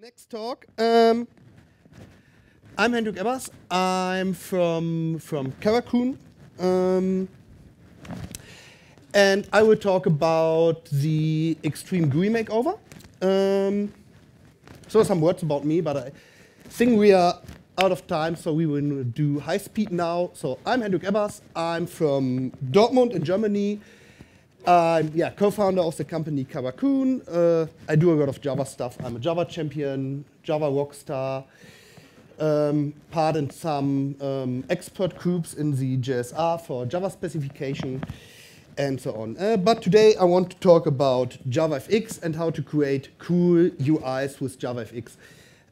Next talk. Um, I'm Hendrik Ebbers. I'm from from Karakun, um, and I will talk about the Extreme GUI makeover. Um, so some words about me, but I think we are out of time, so we will do high speed now. So I'm Hendrik Ebbers. I'm from Dortmund in Germany. I'm yeah, co-founder of the company Karakun. Uh, I do a lot of Java stuff. I'm a Java champion, Java rockstar, um, part in some um, expert groups in the JSR for Java specification, and so on. Uh, but today I want to talk about JavaFX and how to create cool UIs with JavaFX.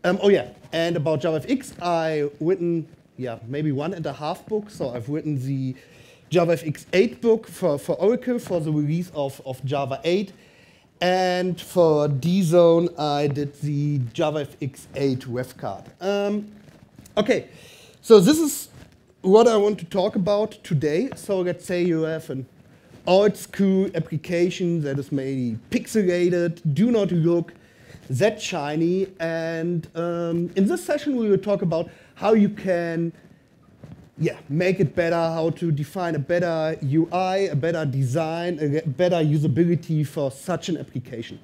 Um, oh yeah, and about JavaFX, I've written yeah maybe one and a half books. So I've written the JavaFX 8 book for, for Oracle for the release of, of Java 8. And for dzone, I did the JavaFX 8 ref card. Um, okay, so this is what I want to talk about today. So let's say you have an old school application that is maybe pixelated, do not look that shiny. And um, in this session, we will talk about how you can yeah, make it better, how to define a better UI, a better design, a better usability for such an application.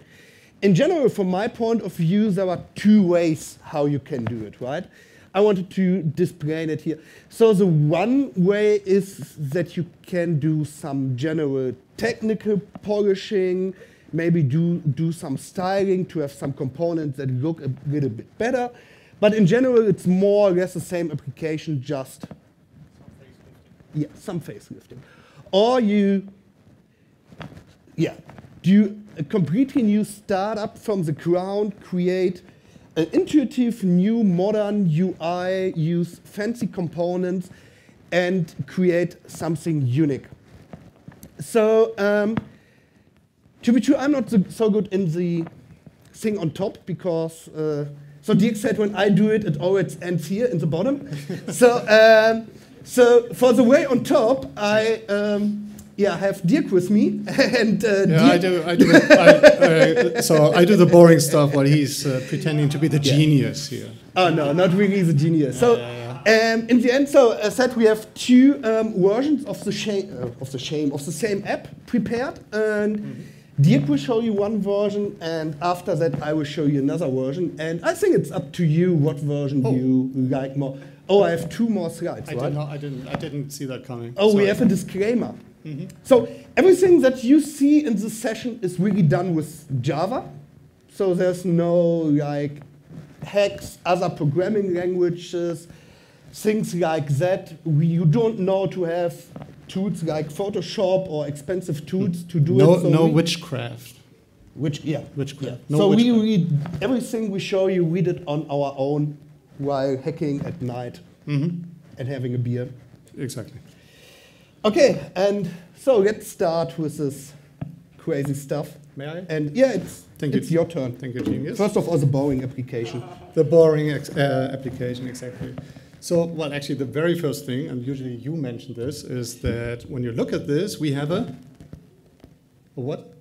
In general, from my point of view, there are two ways how you can do it, right? I wanted to display it here. So the one way is that you can do some general technical polishing, maybe do, do some styling to have some components that look a little bit better. But in general, it's more or less the same application, just yeah, some facelifting. Or you, yeah, do you, a completely new startup from the ground, create an intuitive new modern UI, use fancy components, and create something unique. So, um, to be true, I'm not so good in the thing on top because, uh, so Dirk said when I do it, it always ends here in the bottom. so, um, so for the way on top, I um, yeah have Dirk with me, and uh, yeah, I do. I do. I, uh, so I do the boring stuff while he's uh, pretending to be the yeah. genius here. Oh no, not really the genius. So. Um, in the end, so I said we have two um, versions of the shame uh, of the shame of the same app prepared, and mm -hmm. Dirk will show you one version, and after that, I will show you another version. And I think it's up to you what version oh. you like more. Oh, I have two more slides, I right? Did not, I, didn't, I didn't see that coming. Oh, Sorry. we have a disclaimer. Mm -hmm. So everything that you see in this session is really done with Java. So there's no like hacks, other programming languages, things like that. We, you don't know to have tools like Photoshop or expensive tools to do no, it. So no witchcraft. Which yeah, witchcraft. Yeah. No so witchcraft. we read everything we show you. Read it on our own while hacking at night mm -hmm. and having a beer. Exactly. Okay, and so let's start with this crazy stuff. May I? And yeah, it's, Thank it's you. your turn. Thank you, genius. First of all, the boring application. The boring uh, application, exactly. So, well, actually, the very first thing, and usually you mentioned this, is that when you look at this, we have a, a what?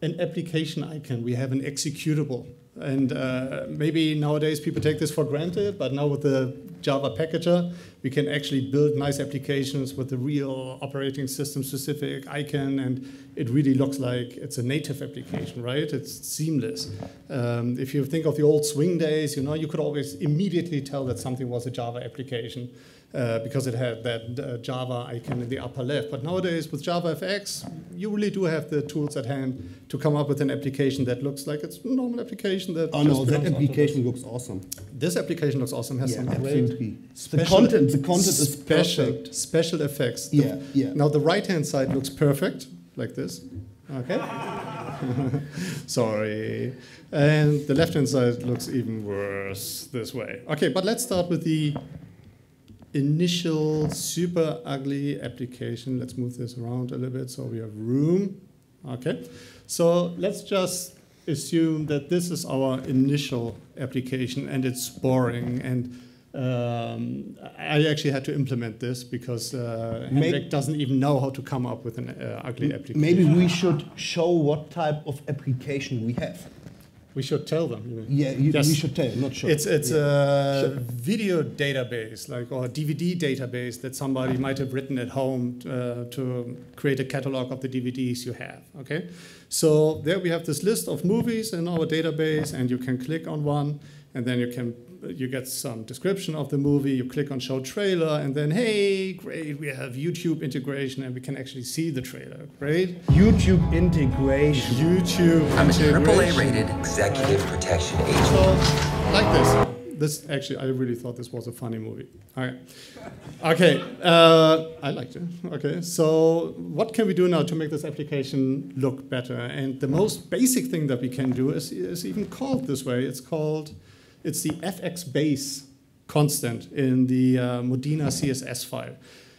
An application icon. We have an executable. And uh, maybe nowadays people take this for granted, but now with the Java packager, we can actually build nice applications with the real operating system specific icon, and it really looks like it's a native application, right? It's seamless. Um, if you think of the old swing days, you know, you could always immediately tell that something was a Java application uh, because it had that uh, Java icon in the upper left. But nowadays with JavaFX, you really do have the tools at hand to come up with an application that looks like it's a normal application. That oh no, that application looks awesome. This application looks awesome. Has yeah, some absolutely. the content, the content is special, perfect. Special effects. Yeah, yeah. Now the right hand side looks perfect, like this. Okay. Sorry. And the left hand side looks even worse this way. Okay, but let's start with the initial super ugly application. Let's move this around a little bit so we have room. Okay, so let's just assume that this is our initial application and it's boring and um, I actually had to implement this because uh, Hendrik doesn't even know how to come up with an uh, ugly application. Maybe we should show what type of application we have. We should tell them. you mean. Yeah, you, Yes. we should tell. Not sure. It's it's Yeah. a Sure. video database, like or DVD database that somebody might have written at home uh, to create a catalog of the DVDs you have. Okay, so there we have this list of movies in our database, and you can click on one, and then you can you get some description of the movie. You click on show trailer, and then hey, great, we have YouTube integration, and we can actually see the trailer. Great, YouTube integration. YouTube. I'm a triple A integration. rated executive protection agent. So, like this. This actually, I really thought this was a funny movie. Okay, okay, uh, I liked it. Okay, so what can we do now to make this application look better? And the most basic thing that we can do is, is even called this way. It's called, it's the fx base constant in the uh, Modena CSS file.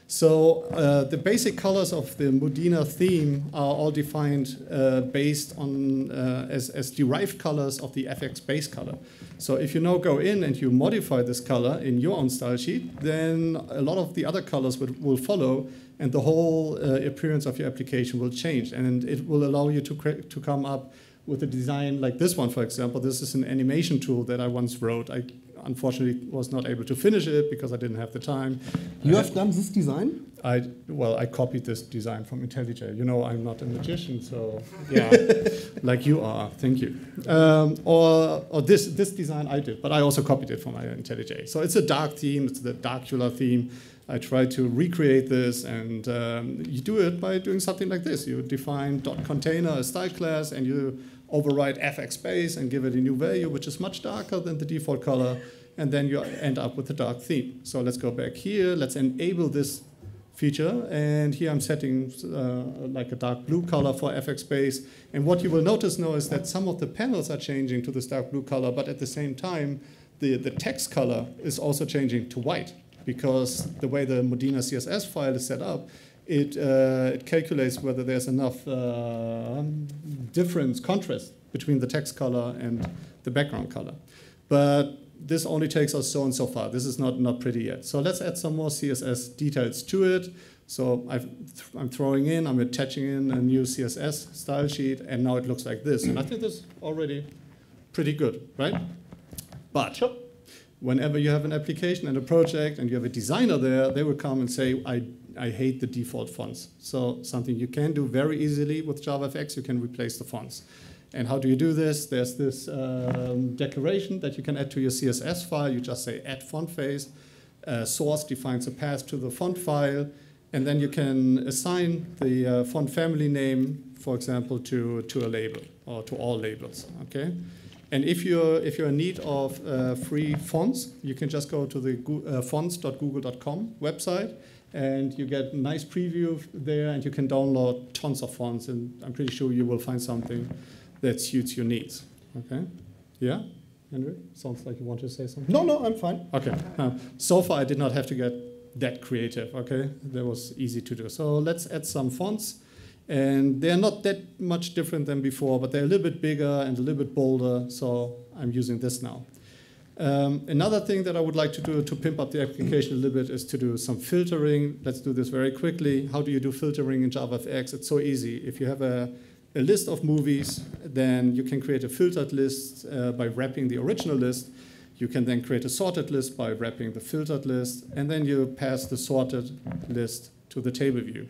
So uh, the basic colors of the Modena theme are all defined uh, based on uh, as, as derived colors of the FX base color. So if you now go in and you modify this color in your own style sheet, then a lot of the other colors will, will follow, and the whole uh, appearance of your application will change, and it will allow you to to come up with a design like this one, for example. This is an animation tool that I once wrote. I unfortunately was not able to finish it because I didn't have the time. You have done this design? I well, I copied this design from IntelliJ. You know, I'm not a magician, so yeah, like you are. Thank you. Um, or or this this design I did, but I also copied it from my IntelliJ. So it's a dark theme. It's the Darcula theme. I try to recreate this, and um, you do it by doing something like this. You define dot container a style class, and you override fx base and give it a new value, which is much darker than the default color, and then you end up with a dark theme. So let's go back here. Let's enable this feature. And here I'm setting uh, like a dark blue color for FX base. And what you will notice now is that some of the panels are changing to this dark blue color, but at the same time, the, the text color is also changing to white because the way the Modena CSS file is set up, it, uh, it calculates whether there's enough uh, difference, contrast between the text color and the background color. But this only takes us so and so far. This is not, not pretty yet. So let's add some more CSS details to it. So i am throwing in, I'm attaching in a new CSS style sheet, and now it looks like this. And I think this is already pretty good, right? But whenever you have an application and a project and you have a designer there, they will come and say, I, I hate the default fonts. So something you can do very easily with JavaFX, you can replace the fonts. And how do you do this? There's this um, declaration that you can add to your CSS file. You just say add font face. Uh, source defines a path to the font file. And then you can assign the uh, font family name, for example, to, to a label or to all labels. Okay. And if you're if you're in need of uh, free fonts, you can just go to the uh, fonts.google.com website, and you get a nice preview there, and you can download tons of fonts. And I'm pretty sure you will find something that suits your needs. Okay. Yeah. Andrew, sounds like you want to say something. No, no, I'm fine. Okay. Now, so far, I did not have to get that creative. Okay, that was easy to do. So let's add some fonts, and they're not that much different than before, but they're a little bit bigger and a little bit bolder. So I'm using this now. Um, another thing that I would like to do to pimp up the application a little bit is to do some filtering. Let's do this very quickly. How do you do filtering in JavaFX? It's so easy. If you have a a list of movies, then you can create a filtered list uh, by wrapping the original list. You can then create a sorted list by wrapping the filtered list, and then you pass the sorted list to the table view.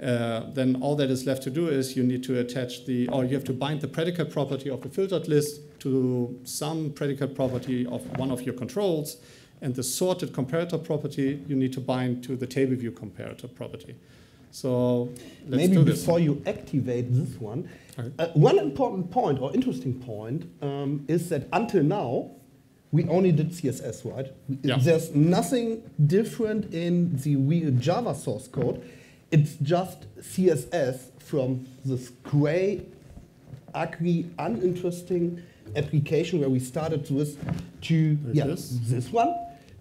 Uh, then all that is left to do is you need to attach the, or you have to bind the predicate property of the filtered list to some predicate property of one of your controls, and the sorted comparator property you need to bind to the table view comparator property. So let's Maybe before you activate this one, Okay. uh, one important point or interesting point um, is that until now, we only did CSS, right? Yeah. There's nothing different in the real Java source code. It's just CSS from this gray, ugly, uninteresting application where we started with to Like yeah, this? this one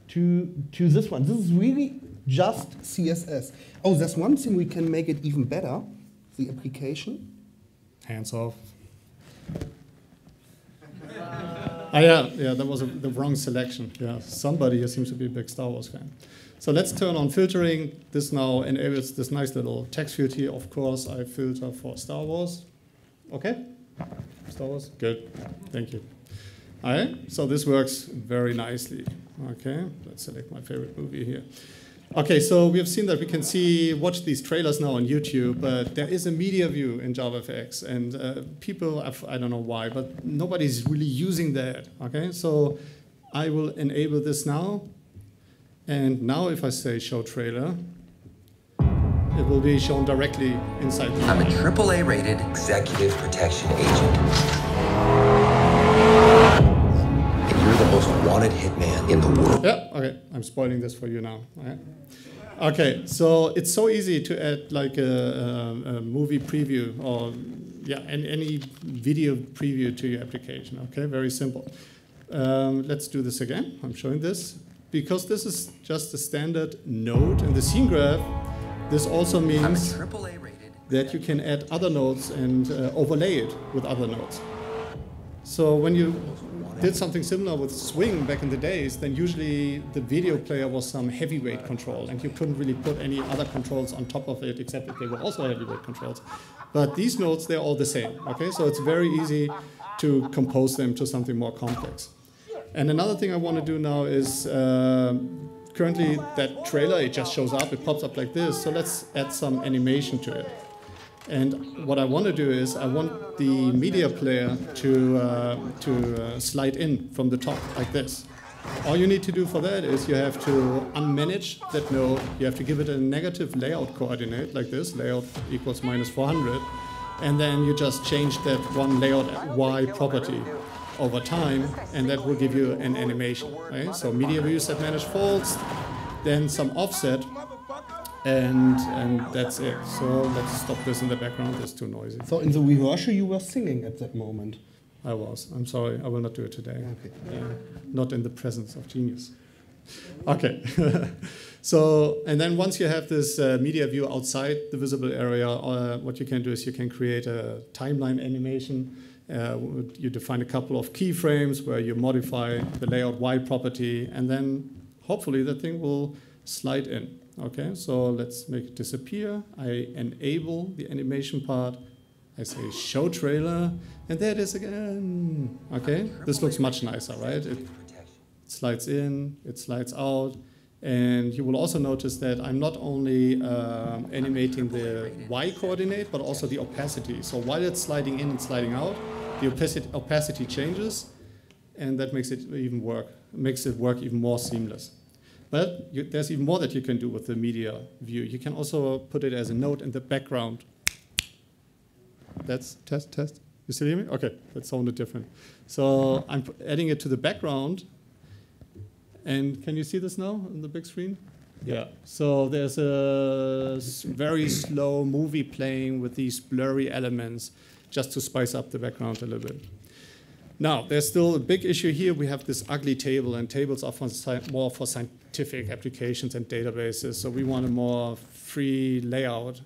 to, to this one. This is really just CSS. Oh, there's one thing we can make it even better, the application. Hands off. Ah, yeah, yeah, that was a, the wrong selection. Yeah, somebody here seems to be a big Star Wars fan. So let's turn on filtering. This now enables this nice little text field here. Of course, I filter for Star Wars. Okay. Star Wars? Good. Thank you. All right. So this works very nicely. Okay. Let's select my favorite movie here. Okay, so we have seen that we can see, watch these trailers now on YouTube, but there is a media view in JavaFX, and uh, people I don't know why, but nobody's really using that. Okay, so I will enable this now, and now if I say show trailer, it will be shown directly inside I'm a AAA rated executive protection agent. Wanted hitman in the world. Yeah, okay, I'm spoiling this for you now. all right? Okay, so it's so easy to add like a, a, a movie preview or yeah, any, any video preview to your application. Okay, very simple. Um, let's do this again. I'm showing this because this is just a standard node in the scene graph. This also means that you can add other nodes and uh, overlay it with other nodes. So when you did something similar with Swing back in the days, then usually the video player was some heavyweight control, and you couldn't really put any other controls on top of it, except that they were also heavyweight controls. But these nodes, they're all the same. Okay, so it's very easy to compose them to something more complex. And another thing I want to do now is um currently that trailer it just shows up, it pops up like this. So let's add some animation to it. And what I want to do is I want the media player to, uh, to uh, slide in from the top like this. All you need to do for that is you have to unmanage that node. You have to give it a negative layout coordinate like this, layout equals minus 400. And then you just change that one layout Y property over time, and that will give you an animation. Right? So media view set manage false, then some offset, and and that's it. So let's stop this in the background. It's too noisy. So in the rehearsal, you were singing at that moment. I was. I'm sorry. I will not do it today. Okay. Yeah, not in the presence of genius. Okay. so, and then once you have this uh, media view outside the visible area, uh, what you can do is you can create a timeline animation. Uh, you define a couple of keyframes where you modify the layout Y property, and then hopefully the thing will slide in. Okay, so let's make it disappear. I enable the animation part. I say show trailer, and there it is again. Okay, this looks much nicer, right? It slides in, it slides out, and you will also notice that I'm not only um, animating the y coordinate, but also the opacity. So while it's sliding in and sliding out, the opacity, opacity changes, and that makes it even work, makes it work even more seamless. But you, there's even more that you can do with the media view. You can also put it as a note in the background. That's test, test. You still hear me? Okay, that sounded different. So I'm adding it to the background. And can you see this now on the big screen? Yeah. So there's a very slow movie playing with these blurry elements just to spice up the background a little bit. Now, there's still a big issue here. We have this ugly table, and tables are for more for scientific applications and databases. So we want a more free layout.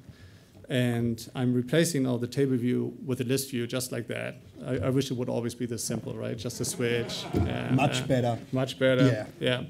And I'm replacing now the table view with a list view, just like that. I, I wish it would always be this simple, right? Just a switch. Yeah, Much yeah. better. Much better. Yeah.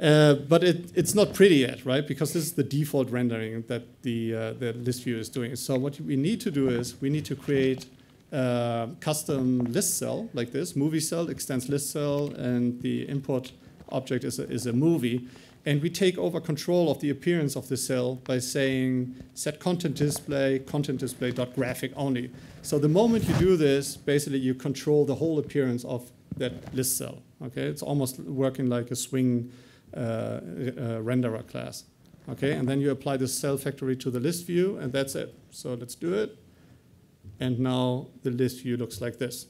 Yeah. Uh, but it, it's not pretty yet, right? Because this is the default rendering that the, uh, the list view is doing. So what we need to do is we need to create a custom list cell like this. Movie cell extends list cell, and the input object is a, is a movie. And we take over control of the appearance of the cell by saying set content display, content display dot graphic only. So the moment you do this, basically you control the whole appearance of that list cell. Okay, it's almost working like a swing uh, uh, renderer class. Okay, and then you apply the cell factory to the list view, and that's it. So let's do it. And now the list view looks like this.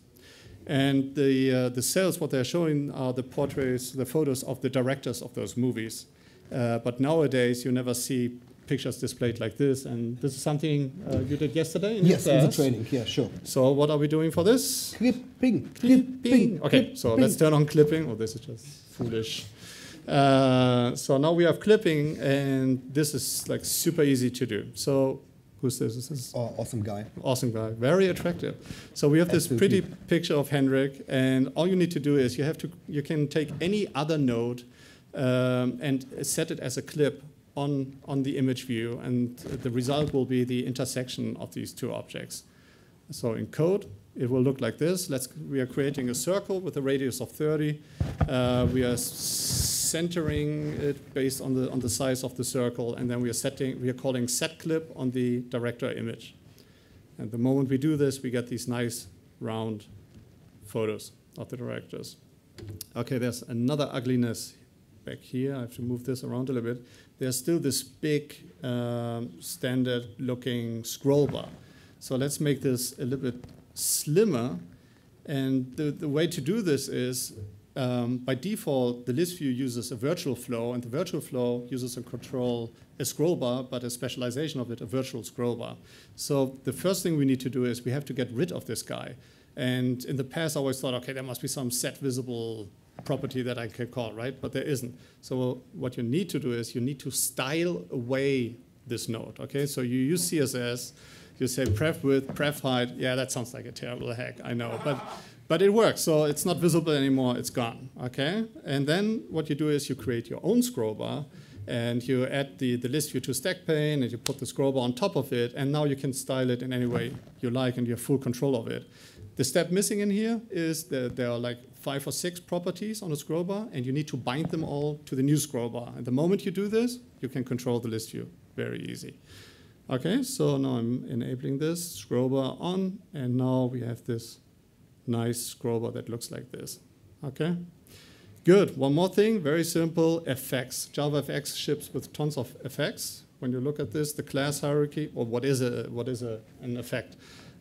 And the, uh, the cells, what they're showing are the portraits, the photos of the directors of those movies. Uh, but nowadays, you never see pictures displayed like this. And this is something uh, you did yesterday in Yes, in the training. Yeah, sure. So what are we doing for this? Clipping, Clipping. clipping. Okay, so let's turn on clipping. Oh, this is just foolish. Uh, so now we have clipping, and this is like super easy to do. So who's this? This is Oh, awesome guy. awesome guy, very attractive. So we have this pretty picture of Hendrik, and all you need to do is you have to you can take any other node um, and set it as a clip on on the image view, and the result will be the intersection of these two objects. So in code, it will look like this. Let's, we are creating a circle with a radius of 30. Uh, we are centering it based on the, on the size of the circle, and then we are setting, we are calling set clip on the director image. And the moment we do this, we get these nice round photos of the directors. Okay, there's another ugliness back here. I have to move this around a little bit. There's still this big um, standard looking scroll bar. So let's make this a little bit slimmer. And the, the way to do this is um, by default, the list view uses a virtual flow, and the virtual flow uses a control, a scroll bar, but a specialization of it, a virtual scroll bar. So the first thing we need to do is we have to get rid of this guy. And in the past, I always thought, okay, there must be some set visible property that I can call, right? But there isn't. So what you need to do is you need to style away this node, okay? So you use CSS, you say pref width, pref height. Yeah, that sounds like a terrible hack, I know. But, but it works, so it's not visible anymore, it's gone, okay? And then what you do is you create your own scroll bar, and you add the, the list view to stack pane, and you put the scroll bar on top of it, and now you can style it in any way you like, and you have full control of it. The step missing in here is that there are like five or six properties on a scroll bar, and you need to bind them all to the new scroll bar. And the moment you do this, you can control the list view very easy. Okay, so now I'm enabling this scroll bar on, and now we have this nice scroll bar that looks like this. Okay, good. One more thing, very simple, effects. JavaFX ships with tons of effects. When you look at this, the class hierarchy, or what is a what is a, an effect?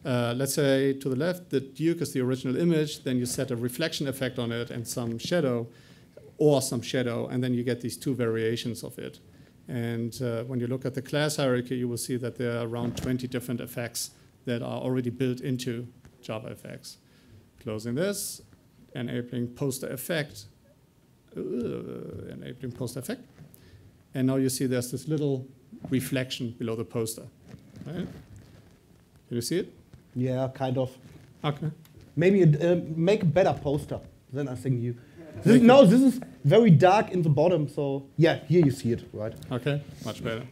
Uh, let's say to the left, the Duke is the original image, then you set a reflection effect on it and some shadow, or some shadow, and then you get these two variations of it. And uh, when you look at the class hierarchy, you will see that there are around 20 different effects that are already built into JavaFX. Closing this, enabling poster effect, uh, enabling poster effect. And now you see there's this little reflection below the poster. Right? Can you see it? Yeah, kind of. Okay. Maybe uh, make a better poster than I think you. This, no, this is very dark in the bottom, so yeah, here you see it, right? Okay, much better.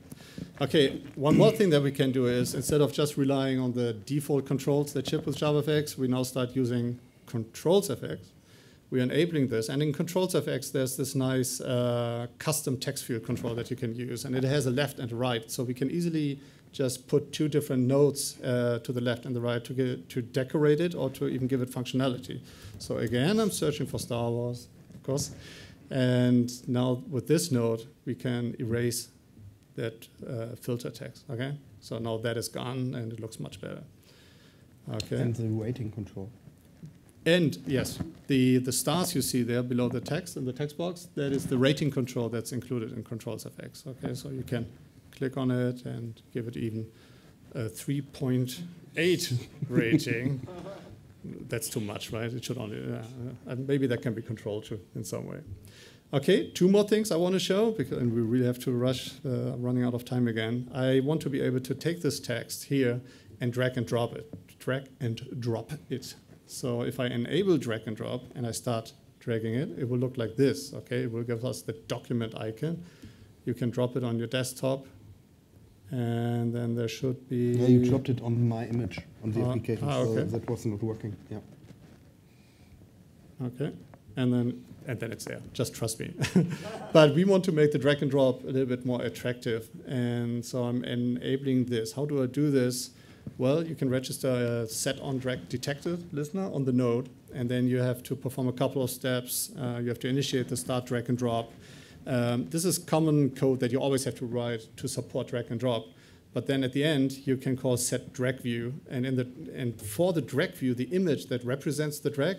Okay, one more thing that we can do is instead of just relying on the default controls that ship with JavaFX, we now start using ControlsFX. We're enabling this, and in ControlsFX, there's this nice uh, custom text field control that you can use, and it has a left and a right, so we can easily just put two different nodes uh, to the left and the right to, get, to decorate it or to even give it functionality. So again, I'm searching for Star Wars, of course. And now with this node, we can erase that uh, filter text, okay? So now that is gone and it looks much better. Okay. And the rating control. And yes, the, the stars you see there below the text in the text box, that is the rating control that's included in ControlsFX. Okay, so you can click on it and give it even a 3.8 rating. That's too much, right? It should only, uh, maybe that can be controlled too in some way. Okay, two more things I want to show, because, and we really have to rush, uh, running out of time again. I want to be able to take this text here and drag and drop it, drag and drop it. So if I enable drag and drop and I start dragging it, it will look like this, okay? It will give us the document icon. You can drop it on your desktop and then there should be. Yeah, you dropped it on my image on the Ah, application, ah, okay. so that was not working. Yeah. Okay, and then and then it's there. Just trust me. but we want to make the drag and drop a little bit more attractive, and so I'm enabling this. How do I do this? Well, you can register a set on drag detected listener on the node, and then you have to perform a couple of steps. Uh, you have to initiate the start drag and drop. Um, this is common code that you always have to write to support drag and drop. But then at the end, you can call set drag view, and in the and for the drag view, the image that represents the drag,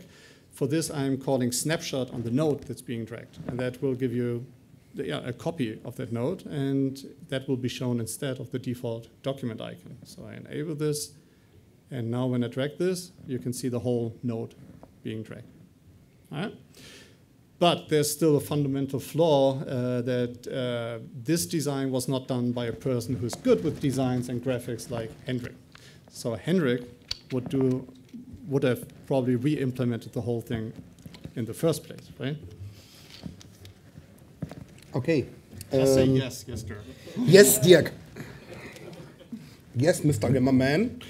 for this I'm calling snapshot on the node that's being dragged, and that will give you yeah, a copy of that node, and that will be shown instead of the default document icon. So I enable this, and now when I drag this, you can see the whole node being dragged. All right? But there's still a fundamental flaw uh, that uh, this design was not done by a person who's good with designs and graphics like Hendrik. So Hendrik would do would have probably re-implemented the whole thing in the first place, right? Okay. Just say Um, yes, yes, sir. Yes, Dirk. Yes, Mr. Lemmermann.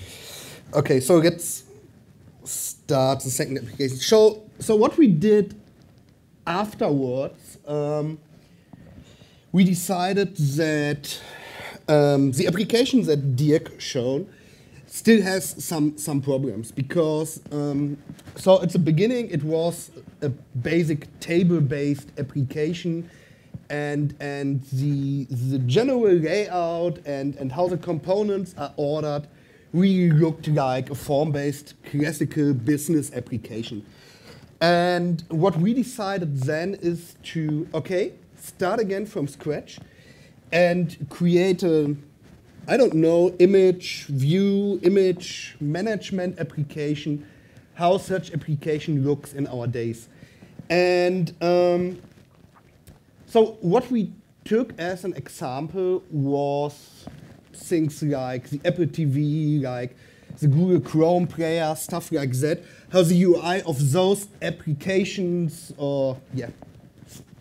okay, so let's start the second application. So, so what we did afterwards, um, we decided that um, the application that Dirk shown still has some some problems because um, so at the beginning it was a basic table-based application and and the the general layout and and how the components are ordered really looked like a form-based classical business application. And what we decided then is to okay start again from scratch and create a I don't know, image view, image management application, how such application looks in our days. And um, so what we took as an example was things like the Apple TV, like the Google Chrome player, stuff like that, how the UI of those applications or yeah,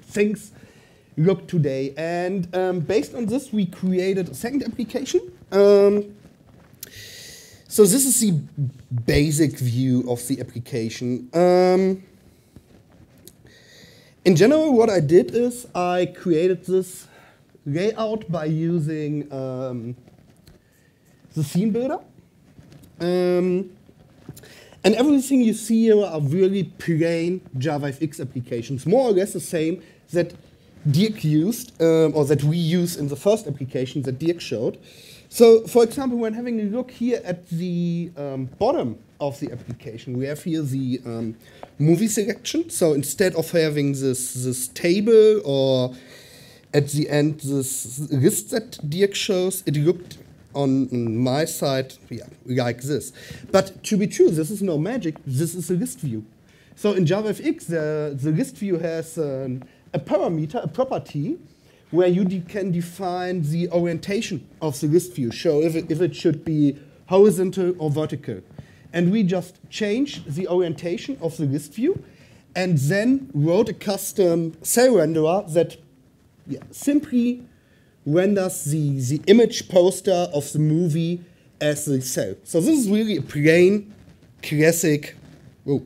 things look today. And um, based on this, we created a second application. Um, so this is the basic view of the application. Um, in general, what I did is I created this layout by using um, the scene builder. Um, and everything you see here are really plain JavaFX applications, more or less the same that Dirk used, um, or that we use in the first application that Dirk showed. So, for example, when having a look here at the um, bottom of the application, we have here the um, movie selection. So instead of having this, this table or at the end this list that Dirk shows, it looked on my side yeah, like this. But to be true, this is no magic, this is a list view. So in JavaFX, the, the list view has um, a parameter, a property, where you de can define the orientation of the list view, show if it, if it should be horizontal or vertical. And we just changed the orientation of the list view and then wrote a custom cell renderer that yeah, simply renders the, the image poster of the movie as the cell. So this is really a plain, classic, oh,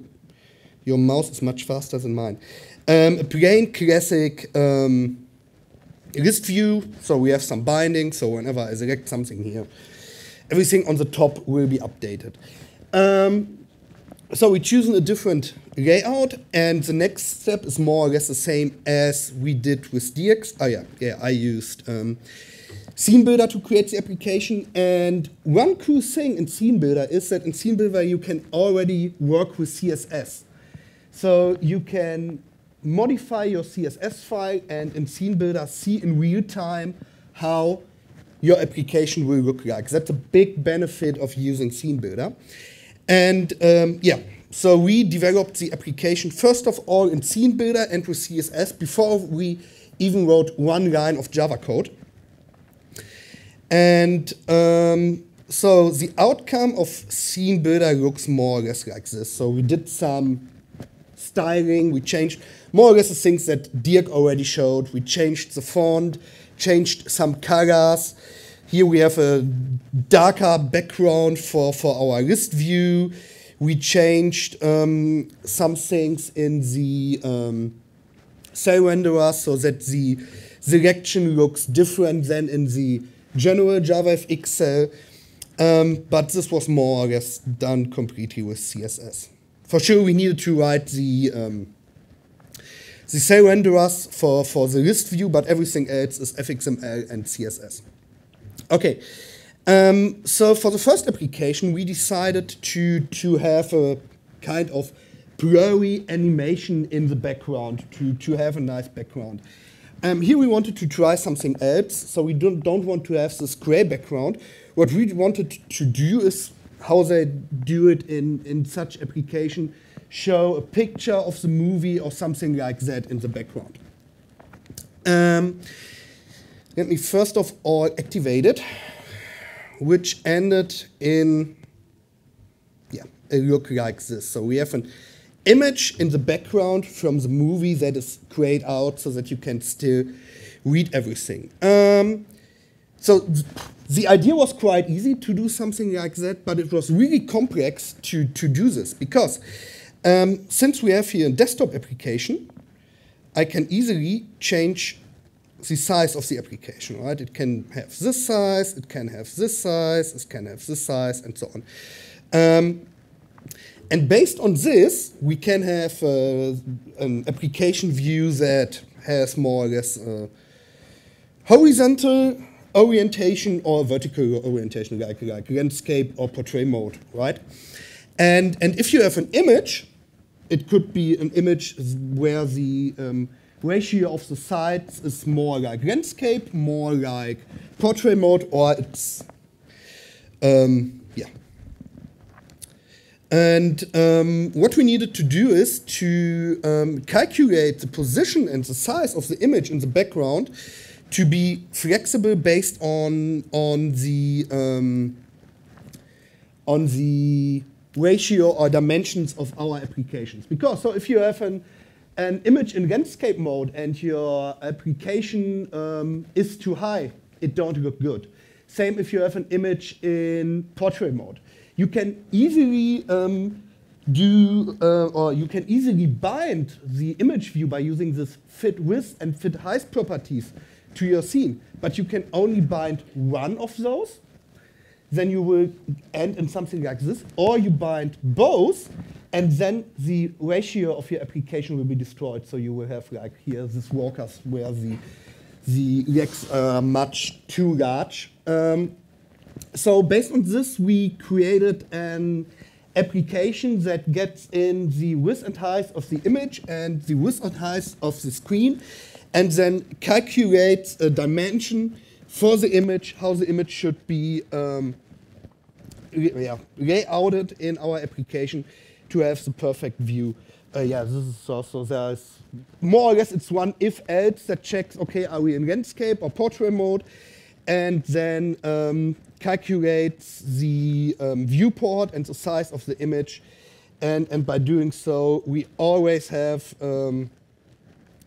your mouse is much faster than mine. Um, a plain classic um, list view, so we have some binding, so whenever I select something here, everything on the top will be updated. Um, so we're choosing a different layout, and the next step is more or less the same as we did with DX. Oh yeah, yeah, I used um, Scene Builder to create the application, and one cool thing in Scene Builder is that in Scene Builder you can already work with CSS. So you can modify your CSS file and in Scene Builder see in real time how your application will look like. That's a big benefit of using Scene Builder. And um, yeah, so we developed the application first of all in Scene Builder and with CSS before we even wrote one line of Java code. And um, so the outcome of Scene Builder looks more or less like this. So we did some styling, we changed more or less the things that Dirk already showed. We changed the font, changed some colors. Here we have a darker background for, for our list view. We changed um, some things in the um, cell renderer so that the selection looks different than in the general JavaFX cell. Um, but this was more or less done completely with CSS. For sure, we needed to write the um, the cell renderers for, for the list view, but everything else is FXML and CSS. Okay, um, so for the first application, we decided to, to have a kind of blurry animation in the background, to, to have a nice background. Um, here we wanted to try something else, so we don't, don't want to have this gray background. What we wanted to do is how they do it in, in such application show a picture of the movie or something like that in the background. Um, let me first of all activate it, which ended in yeah, a look like this. So we have an image in the background from the movie that is grayed out so that you can still read everything. Um, so th- the idea was quite easy to do something like that, but it was really complex to, to do this because um, since we have here a desktop application, I can easily change the size of the application, right? It can have this size, it can have this size, it can have this size, and so on. Um, and based on this, we can have uh, an application view that has more or less horizontal orientation or vertical orientation, like, like landscape or portrait mode, right? And, and if you have an image, it could be an image where the um, ratio of the sides is more like landscape, more like portrait mode, or it's, um, yeah. And um, what we needed to do is to um, calculate the position and the size of the image in the background to be flexible based on on the um, on the ratio or dimensions of our applications. Because so if you have an an image in landscape mode and your application um, is too high, it don't look good. Same if you have an image in portrait mode. You can easily um, do, uh, or you can easily bind the image view by using this fit width and fit height properties to your scene. But you can only bind one of those, then you will end in something like this, or you bind both, and then the ratio of your application will be destroyed. So you will have like here this walkers where the the legs are much too large. Um, so based on this, we created an application that gets in the width and height of the image and the width and height of the screen, and then calculates a dimension for the image, how the image should be um, yeah, layouted in our application to have the perfect view. Uh, yeah, this is so, so there's more or less it's one if else that checks, okay, are we in landscape or portrait mode? And then um, calculates the um, viewport and the size of the image. And, and by doing so, we always have um,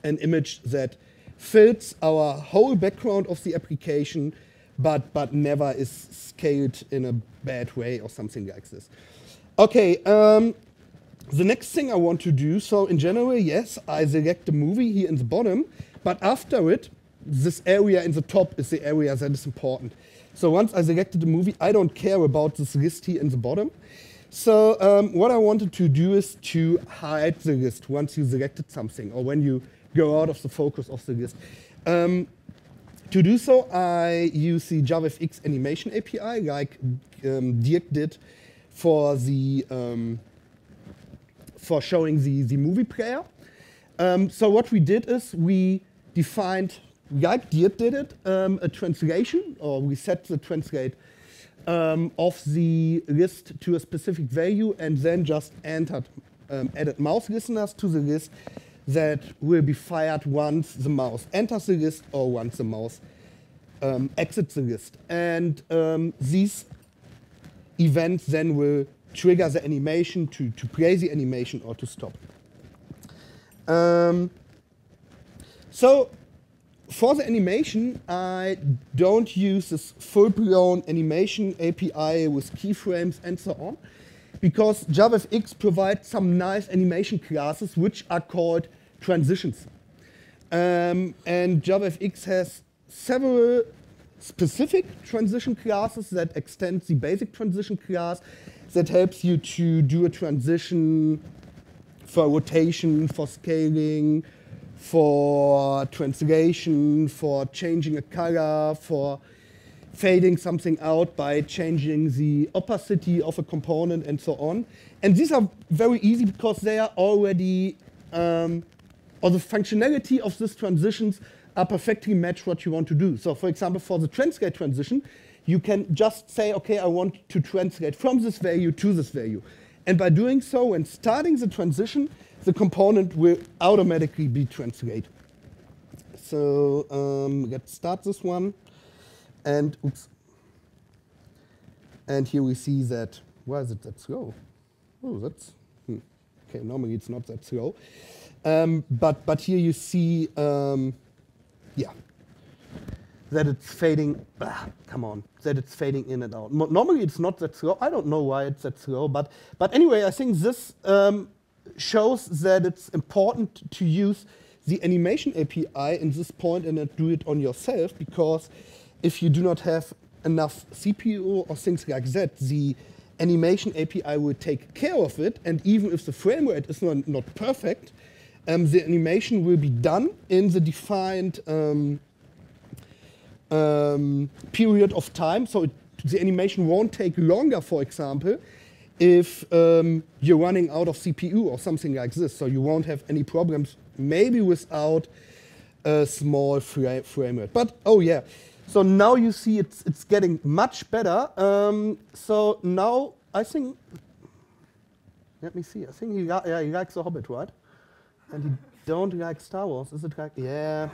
an image that fits our whole background of the application, but, but never is scaled in a bad way or something like this. Okay, um, the next thing I want to do, so in general, yes, I select the movie here in the bottom, but after it, this area in the top is the area that is important. So once I selected the movie, I don't care about this list here in the bottom. So um, what I wanted to do is to hide the list once you selected something or when you go out of the focus of the list. Um, to do so, I use the JavaFX animation API like um, Dirk did for the um, for showing the, the movie player. Um, so what we did is we defined, like Dirk did it, um, a translation, or we set the translate um, of the list to a specific value and then just entered, um, added mouse listeners to the list that will be fired once the mouse enters the list or once the mouse um, exits the list. And um, these events then will trigger the animation to, to play the animation or to stop. Um, so for the animation, I don't use this full-blown animation API with keyframes and so on, because JavaFX provides some nice animation classes which are called transitions. Um, and JavaFX has several specific transition classes that extend the basic transition class that helps you to do a transition for rotation, for scaling, for translation, for changing a color, for fading something out by changing the opacity of a component and so on. And these are very easy because they are already, um, or the functionality of these transitions are perfectly match what you want to do. So for example, for the translate transition, you can just say, okay, I want to translate from this value to this value. And by doing so, when starting the transition, the component will automatically be translated. So um, let's start this one. And oops. And here we see that, why is it that slow? Oh, that's, hmm. okay, normally it's not that slow. Um, but, but here you see, um, yeah. that it's fading. Ah, come on, that it's fading in and out. Mo- normally it's not that slow. I don't know why it's that slow, but but anyway, I think this um, shows that it's important to use the animation API in this point and not do it on yourself because if you do not have enough CPU or things like that, the animation API will take care of it. And even if the frame rate is not, not perfect, um, the animation will be done in the defined um, um, period of time. So it, the animation won't take longer, for example, if um, you're running out of CPU or something like this. So you won't have any problems, maybe without a small fra frame rate. But oh yeah, so now you see it's, it's getting much better. Um, so now I think, let me see, I think he, yeah, he likes The Hobbit, right? And he don't like Star Wars. Is it like, yeah,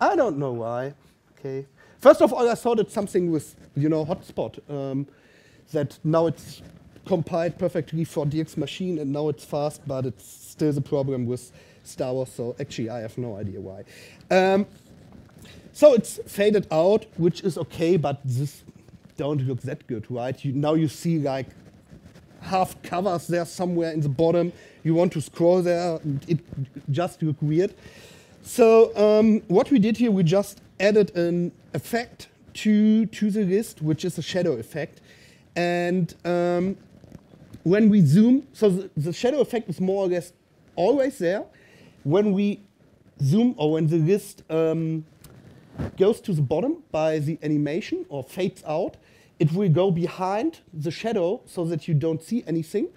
I don't know why. Okay. First of all, I thought it's something with, you know, hotspot, um, that now it's compiled perfectly for DX machine and now it's fast, but it's still the problem with Star Wars, so actually I have no idea why. Um, so it's faded out, which is okay, but this don't look that good, right? You, now you see like half covers there somewhere in the bottom. You want to scroll there, it just look weird. So um, what we did here, we just added an effect to, to the list, which is a shadow effect. And um, when we zoom, so the, the, shadow effect is more or less always there. When we zoom or when the list um, goes to the bottom by the animation or fades out, it will go behind the shadow so that you don't see anything.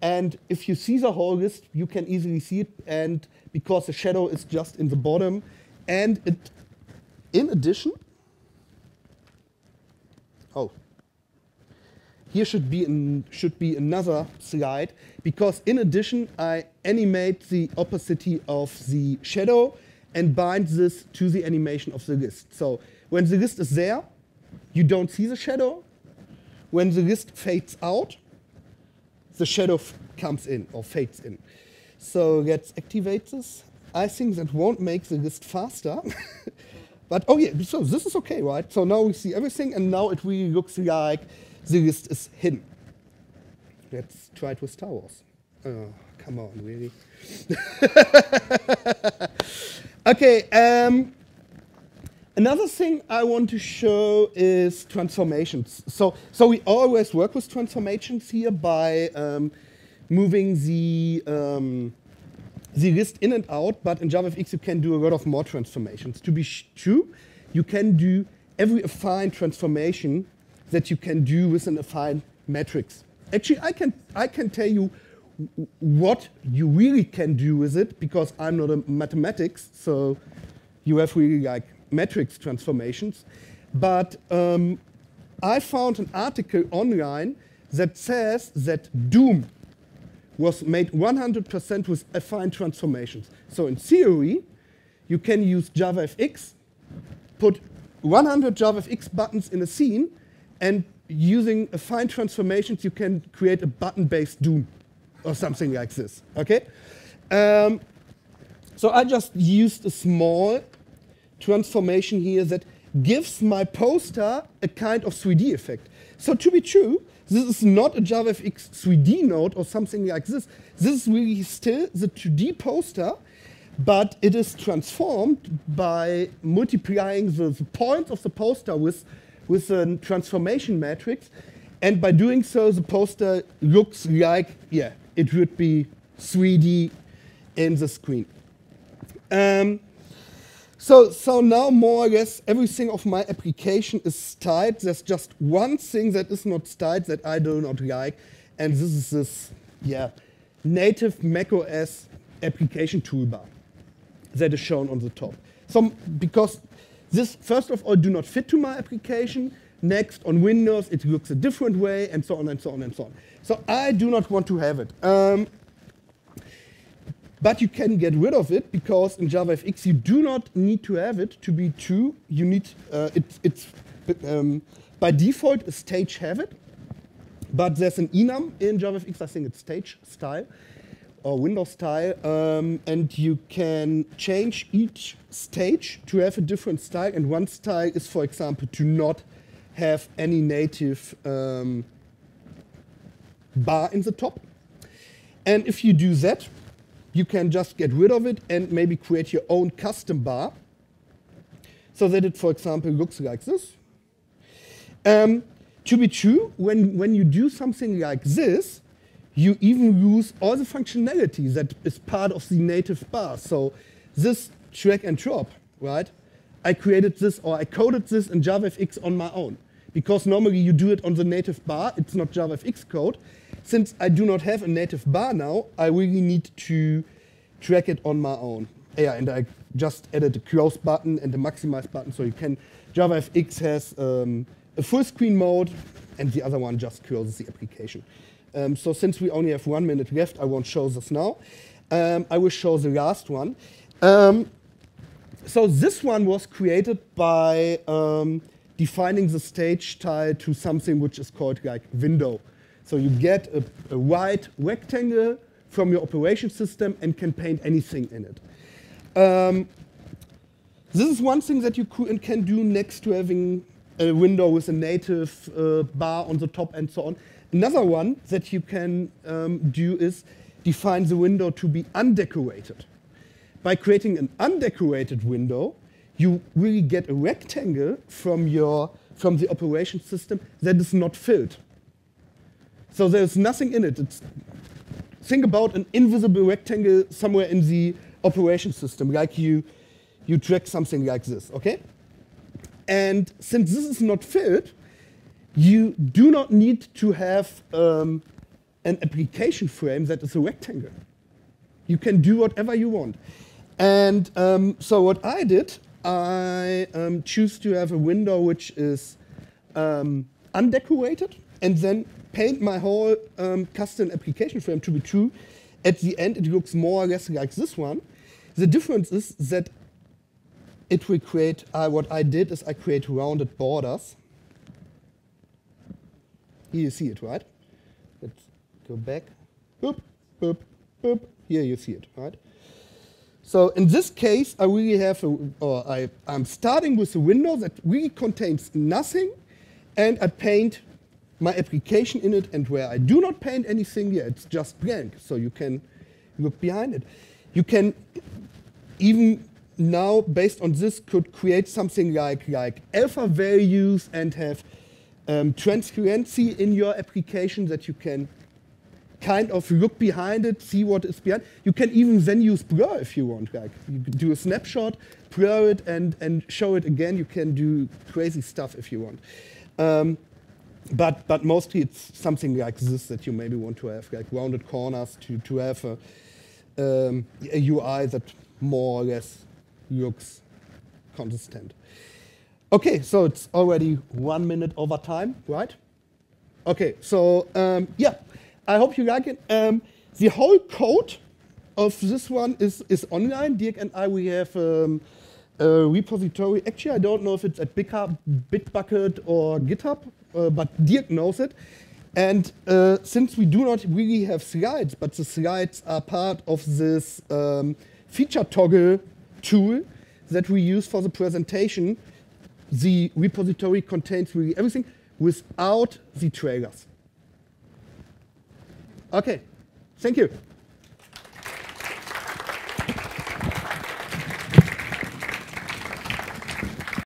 And if you see the whole list, you can easily see it. And because the shadow is just in the bottom, and it, in addition, oh, here should be an, should be another slide because in addition I animate the opacity of the shadow and bind this to the animation of the list. So when the list is there, you don't see the shadow. When the list fades out, the shadow comes in or fades in. So let's activate this. I think that won't make the list faster. but oh yeah, so this is okay, right? So now we see everything and now it really looks like the list is hidden. Let's try it with Star Wars. Oh, come on, really? okay, um, another thing I want to show is transformations. So, so we always work with transformations here by um, moving the, um, the list in and out, but in JavaFX you can do a lot of more transformations. To be true, you can do every affine transformation that you can do with an affine matrix. Actually, I can, I can tell you what you really can do with it because I'm not a mathematics, so you have really like matrix transformations. But um, I found an article online that says that Doom was made 100% with affine transformations. So in theory, you can use JavaFX, put 100 JavaFX buttons in a scene, and using affine transformations, you can create a button-based Doom or something like this, okay? Um, so I just used a small transformation here that gives my poster a kind of 3D effect. So to be true, this is not a JavaFX 3D node or something like this. This is really still the 2D poster, but it is transformed by multiplying the, the points of the poster with with a transformation matrix. And by doing so, the poster looks like, yeah, it would be 3D in the screen. Um, so, so now more or less everything of my application is styled. There's just one thing that is not styled that I do not like, and this is this, yeah, native macOS application toolbar that is shown on the top. So, because this, first of all, do not fit to my application. Next, on Windows, it looks a different way, and so on and so on and so on. So I do not want to have it. Um, but you can get rid of it because in JavaFX you do not need to have it to be true. You need uh, it, it's um, by default a stage have it, but there's an enum in JavaFX. I think it's stage style, or window style, um, and you can change each stage to have a different style. And one style is, for example, to not have any native um, bar in the top. And if you do that, you can just get rid of it and maybe create your own custom bar so that it, for example, looks like this. Um, to be true, when, when you do something like this, you even lose all the functionality that is part of the native bar. So this drag and drop, right? I created this or I coded this in JavaFX on my own. Because normally you do it on the native bar, it's not JavaFX code. Since I do not have a native bar now, I really need to track it on my own. Yeah, and I just added a close button and a maximize button, so you can, JavaFX has um, a full screen mode, and the other one just closes the application. Um, so since we only have one minute left, I won't show this now. Um, I will show the last one. Um, so this one was created by um, defining the stage style to something which is called like window. So you get a, a white rectangle from your operation system and can paint anything in it. Um, this is one thing that you can do next to having a window with a native uh, bar on the top and so on. Another one that you can um, do is define the window to be undecorated. By creating an undecorated window, you really get a rectangle from, your, from the operation system that is not filled. So there's nothing in it. It's, think about an invisible rectangle somewhere in the operation system, like you, you drag something like this, okay? And since this is not filled, you do not need to have um, an application frame that is a rectangle. You can do whatever you want. And um, so what I did, I um, choose to have a window which is um, undecorated and then paint my whole um, custom application frame to be true. At the end, it looks more or less like this one. The difference is that it will create, uh, what I did is I create rounded borders. Here you see it, right? Let's go back. Boop, boop, boop. Here you see it, right? So in this case, I really have, a, or I, I'm starting with a window that really contains nothing, and I paint my application in it, and where I do not paint anything, yeah, it's just blank. So you can look behind it. You can even now, based on this, could create something like, like alpha values and have um, transparency in your application that you can kind of look behind it, see what is behind. You can even then use blur if you want. Like you do a snapshot, blur it, and, and show it again. You can do crazy stuff if you want. Um, but, but mostly it's something like this that you maybe want to have, like rounded corners to, to have a, um, a UI that more or less looks consistent. Okay, so it's already one minute over time, right? Okay, so um, yeah, I hope you like it. Um, the whole code of this one is, is online. Dirk and I, we have um, a repository. Actually, I don't know if it's at Bitbucket or GitHub, uh, but Dirk knows it. And uh, since we do not really have slides, but the slides are part of this um, feature toggle tool that we use for the presentation, the repository contains really everything without the trailers. Okay, thank you.